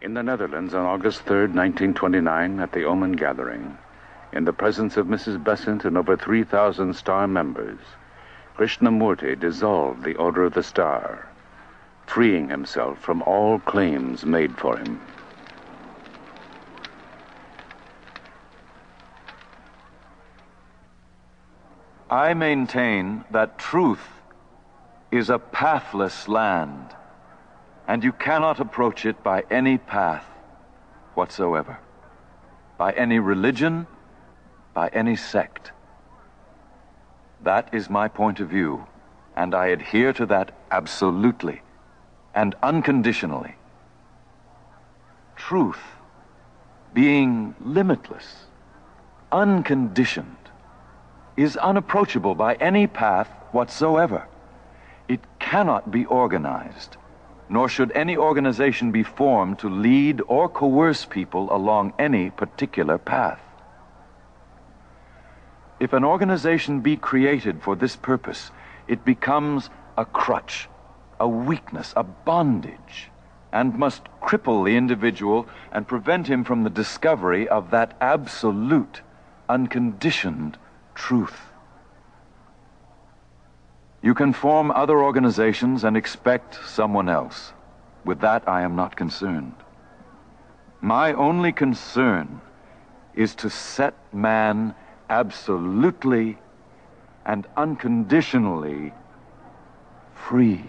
In the Netherlands on August 3rd, 1929, at the Ommen Gathering, in the presence of Mrs. Besant and over 3,000 Star members, Krishnamurti dissolved the Order of the Star, freeing himself from all claims made for him. I maintain that truth is a pathless land, and you cannot approach it by any path whatsoever, by any religion, by any sect. That is my point of view, and I adhere to that absolutely and unconditionally. Truth, being limitless, unconditioned, is unapproachable by any path whatsoever. It cannot be organized, nor should any organization be formed to lead or coerce people along any particular path. If an organization be created for this purpose, it becomes a crutch, a weakness, a bondage, and must cripple the individual and prevent him from the discovery of that absolute, unconditioned truth. You can form other organizations and expect someone else. With that, I am not concerned. My only concern is to set man absolutely and unconditionally free.